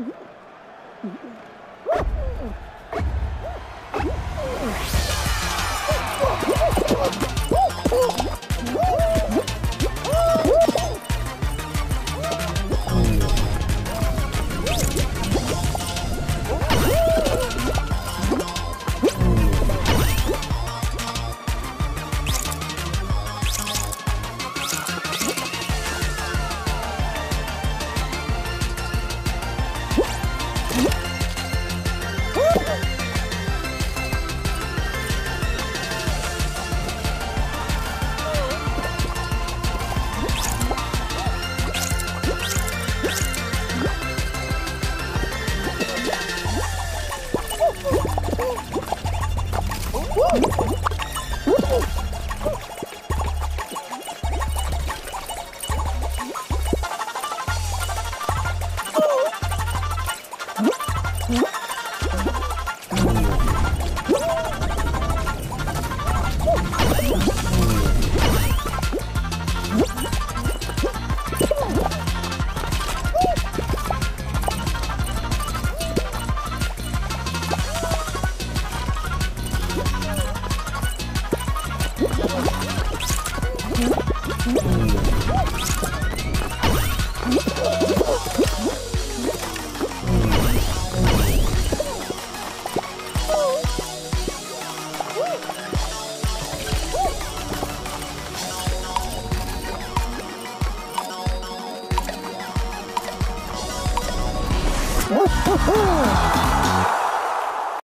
Mm-hmm. Woo-hoo-hoo.